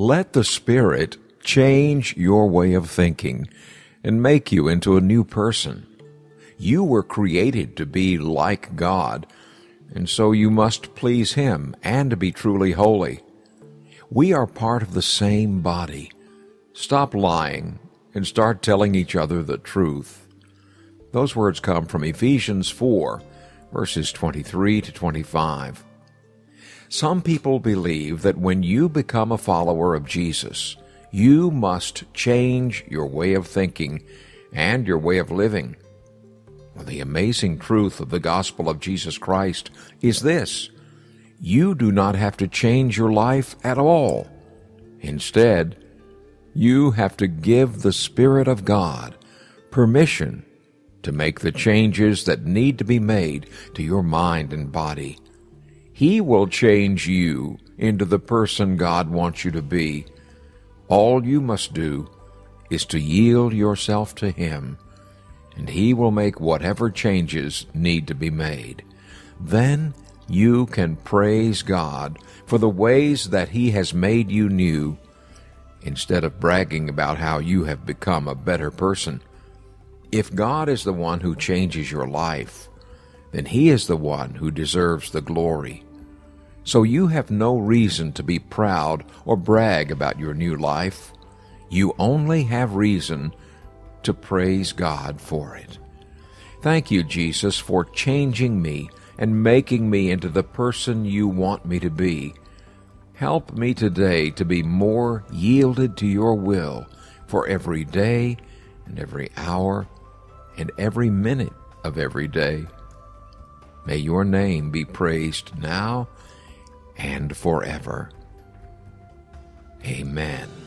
Let the Spirit change your way of thinking and make you into a new person. You were created to be like God, and so you must please Him and be truly holy. We are part of the same body. Stop lying and start telling each other the truth. Those words come from Ephesians 4, verses 23 to 25. Some people believe that when you become a follower of Jesus, you must change your way of thinking and your way of living. Well, the amazing truth of the gospel of Jesus Christ is this you do not have to change your life at all. Instead, you have to give the Spirit of God permission to make the changes that need to be made to your mind and body. He will change you into the person God wants you to be. All you must do is to yield yourself to Him, and He will make whatever changes need to be made. Then you can praise God for the ways that He has made you new instead of bragging about how you have become a better person. If God is the one who changes your life, then He is the one who deserves the glory. So you have no reason to be proud or brag about your new life. You only have reason to praise God for it. Thank you, Jesus, for changing me and making me into the person you want me to be. Help me today to be more yielded to your will for every day and every hour and every minute of every day. May your name be praised now and forever. Amen.